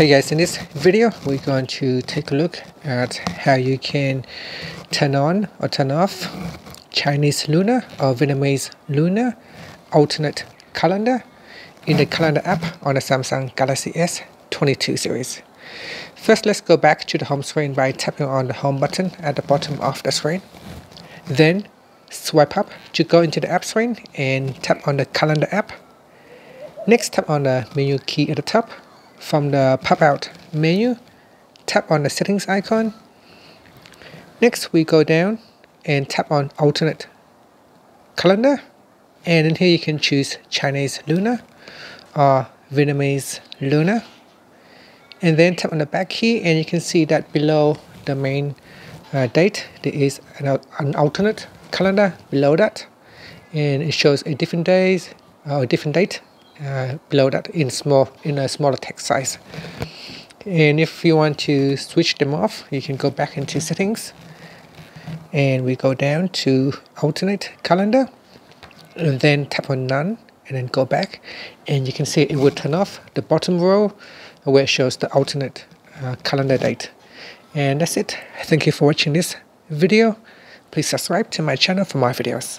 Hey guys, in this video we're going to take a look at how you can turn on or turn off Chinese lunar or Vietnamese lunar alternate calendar in the calendar app on the Samsung Galaxy S22 series. First let's go back to the home screen by tapping on the home button at the bottom of the screen. Then swipe up to go into the app screen and tap on the calendar app. Next tap on the menu key at the top from the pop-out menu, tap on the settings icon. Next, we go down and tap on alternate calendar. And in here you can choose Chinese lunar or Vietnamese lunar. And then tap on the back key and you can see that below the main uh, date there is an, an alternate calendar below that and it shows a different days or a different date uh, below that in small in a smaller text size. And if you want to switch them off you can go back into settings. And we go down to alternate calendar and then tap on none and then go back. And you can see it will turn off the bottom row where it shows the alternate uh, calendar date. And that's it. Thank you for watching this video. Please subscribe to my channel for more videos